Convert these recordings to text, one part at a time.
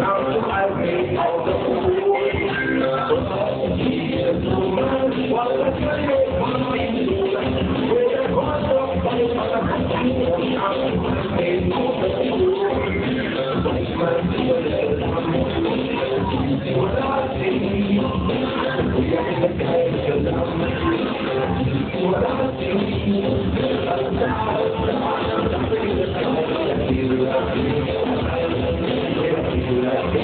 I'll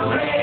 Amen.